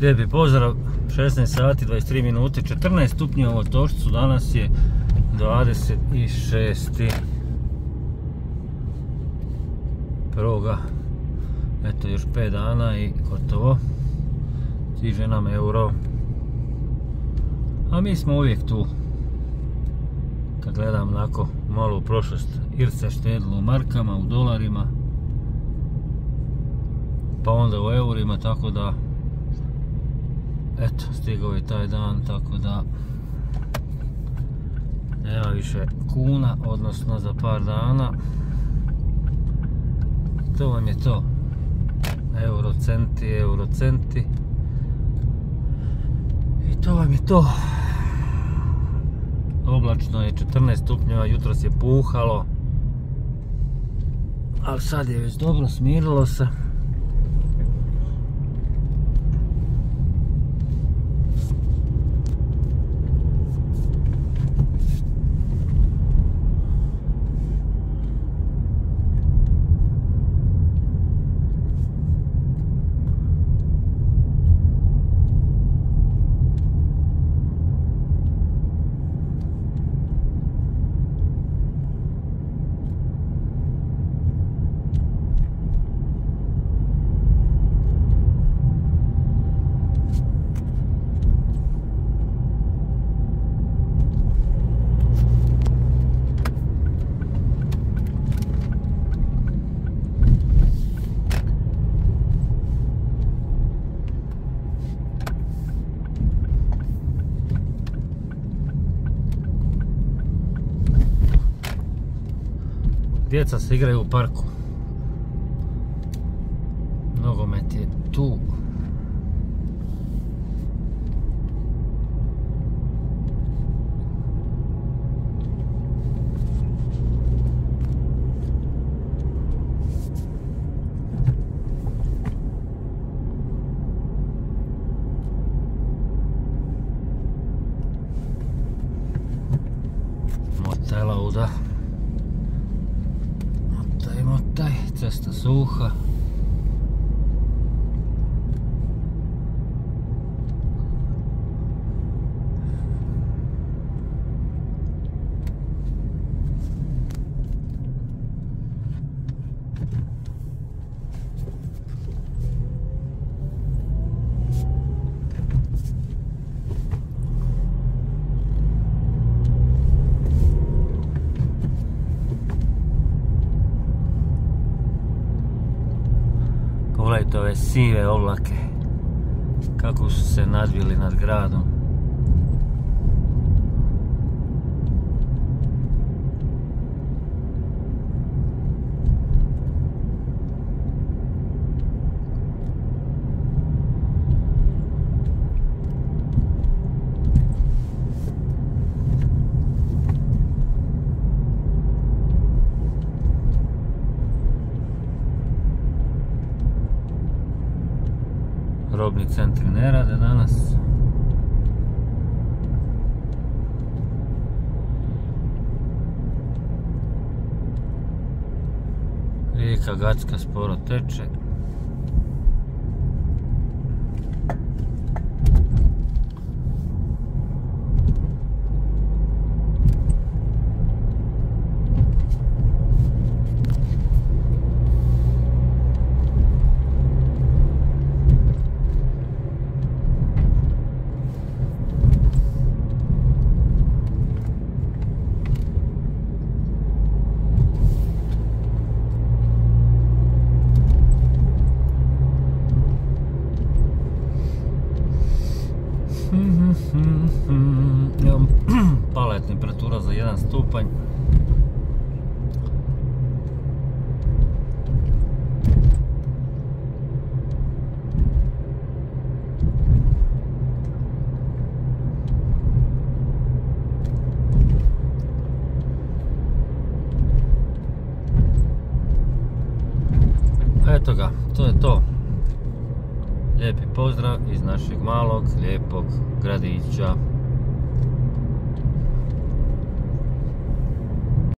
Lijepi pozdrav, 16 sati 23 minute, 14 stupnjeva u Otošcu, danas je 26. Prvoga, eto još 5 dana i gotovo, stiže nam euro. A mi smo uvijek tu, kad gledam onako malo u prošlost, Irce štedilo u markama, u dolarima, pa onda u eurima, tako da eto, stigao je taj dan, tako da nema više kuna, odnosno za par dana. To vam je to. Eurocenti, eurocenti. I to vam je to. Oblačno je 14 stupnjeva, jutros je puhalo. Ali sad je već dobro, smirilo se Djeca se igraju u parku. Nogomet je tu. Motela uda. Motaj, cesta suha. Pogledajte ove sive oblake kako su se nadvili nad gradom. Robni centri ne rade danas. Rijeka Gacka sporo teče. Pala temperatura za 1 stupanj. Eto ga, to je to. Lijepi pozdrav iz našeg malog, lijepog gradića